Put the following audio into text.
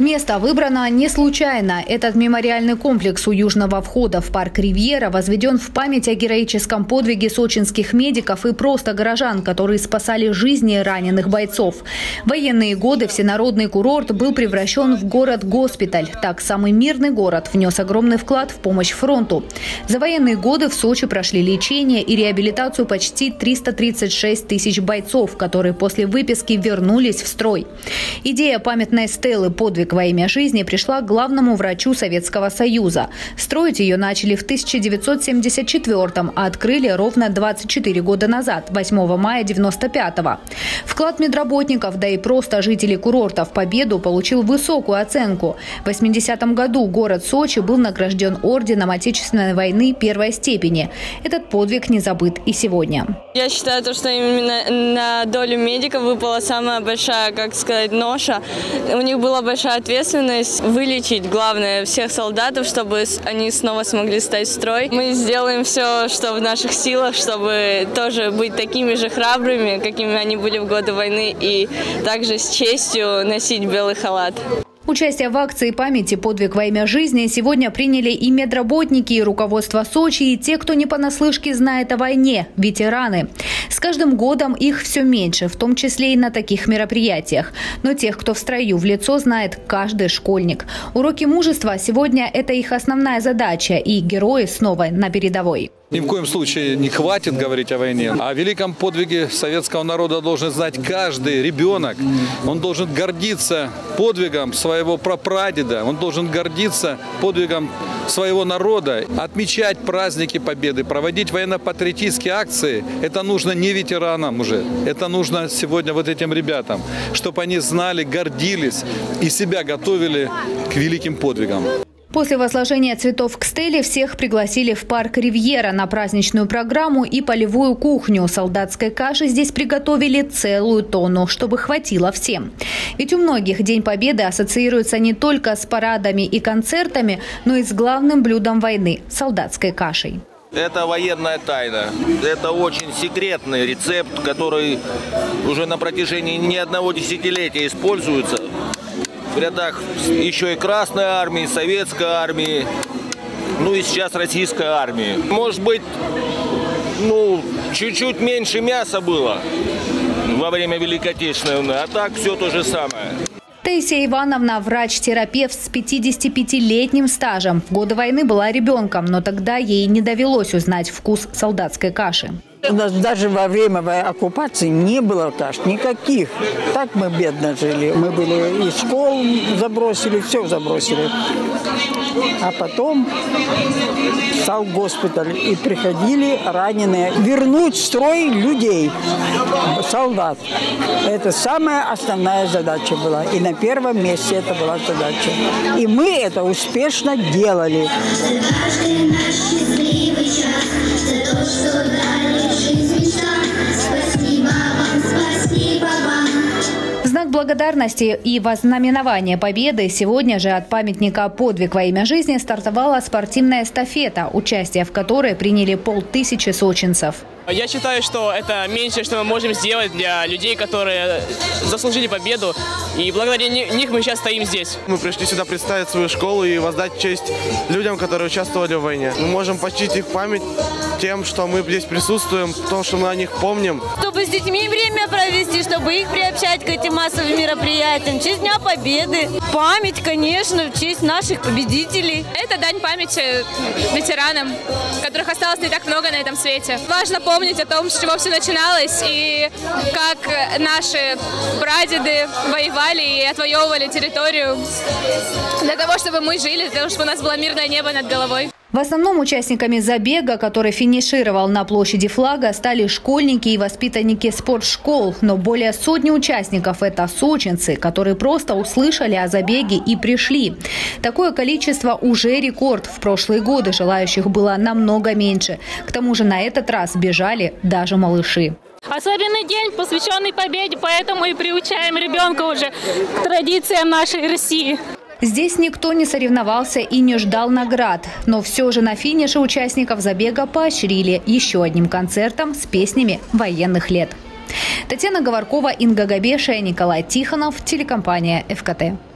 Место выбрано не случайно. Этот мемориальный комплекс у южного входа в парк Ривьера возведен в память о героическом подвиге сочинских медиков и просто горожан, которые спасали жизни раненых бойцов. Военные годы всенародный курорт был превращен в город-госпиталь. Так, самый мирный город внес огромный вклад в помощь фронту. За военные годы в Сочи прошли лечение и реабилитацию почти 336 тысяч бойцов, которые после выписки вернулись в строй. Идея памятной стелы «Подвиг во имя жизни пришла к главному врачу Советского Союза. Строить ее начали в 1974-м, а открыли ровно 24 года назад, 8 мая 95-го. Вклад медработников, да и просто жителей курорта в победу получил высокую оценку. В 80-м году город Сочи был награжден орденом Отечественной войны первой степени. Этот подвиг не забыт и сегодня. Я считаю, то, что именно на долю медиков выпала самая большая, как сказать, ноша. У них была большая ответственность вылечить, главное, всех солдатов, чтобы они снова смогли стать в строй. Мы сделаем все, что в наших силах, чтобы тоже быть такими же храбрыми, какими они были в годы войны, и также с честью носить белый халат. Участие в акции памяти «Подвиг во имя жизни» сегодня приняли и медработники, и руководство Сочи, и те, кто не понаслышке знает о войне – ветераны. С каждым годом их все меньше, в том числе и на таких мероприятиях. Но тех, кто в строю в лицо, знает каждый школьник. Уроки мужества сегодня – это их основная задача, и герои снова на передовой. Ни в коем случае не хватит говорить о войне. О великом подвиге советского народа должен знать каждый ребенок. Он должен гордиться подвигом своего прапрадеда. Он должен гордиться подвигом своего народа. Отмечать праздники Победы, проводить военно-патриотические акции. Это нужно не ветеранам уже. Это нужно сегодня вот этим ребятам. Чтобы они знали, гордились и себя готовили к великим подвигам. После возложения цветов к стеле всех пригласили в парк «Ривьера» на праздничную программу и полевую кухню. Солдатской каши здесь приготовили целую тонну, чтобы хватило всем. Ведь у многих День Победы ассоциируется не только с парадами и концертами, но и с главным блюдом войны – солдатской кашей. Это военная тайна. Это очень секретный рецепт, который уже на протяжении не одного десятилетия используется рядах еще и Красной армии, Советской армии, ну и сейчас Российской армии. Может быть, ну, чуть-чуть меньше мяса было во время Великой Отечественной а так все то же самое. Таисия Ивановна – врач-терапевт с 55-летним стажем. В годы войны была ребенком, но тогда ей не довелось узнать вкус солдатской каши. У нас даже во время оккупации не было каш, никаких. Так мы бедно жили. Мы были и школ забросили, все забросили. А потом стал госпиталь, и приходили раненые. Вернуть строй людей, солдат. Это самая основная задача была. И на первом месте это была задача. И мы это успешно делали. Каждый наш счастливый час за то, что дали благодарности и вознаменования победы сегодня же от памятника «Подвиг во имя жизни» стартовала спортивная эстафета, участие в которой приняли полтысячи сочинцев. Я считаю, что это меньшее, что мы можем сделать для людей, которые заслужили победу. И благодаря них мы сейчас стоим здесь. Мы пришли сюда представить свою школу и воздать честь людям, которые участвовали в войне. Мы можем почтить их память тем, что мы здесь присутствуем, том, что мы о них помним. Чтобы с детьми время провести, чтобы их приобщать к этим массовым мероприятиям. В честь Дня Победы. Память, конечно, в честь наших победителей. Это дань памяти ветеранам, которых осталось не так много на этом свете. Важно помнить о том, с чего все начиналось и как наши прадеды воевали и отвоевывали территорию для того, чтобы мы жили, для того, чтобы у нас было мирное небо над головой. В основном участниками забега, который финишировал на площади флага, стали школьники и воспитанники спортшкол. Но более сотни участников – это сочинцы, которые просто услышали о забеге и пришли. Такое количество уже рекорд. В прошлые годы желающих было намного меньше. К тому же на этот раз бежали даже малыши. Особенный день, посвященный победе, поэтому и приучаем ребенка уже к традициям нашей России. Здесь никто не соревновался и не ждал наград. Но все же на финише участников забега поощрили еще одним концертом с песнями военных лет. Татьяна Говоркова, Инга Габеша, Николай Тихонов, телекомпания «ФКТ».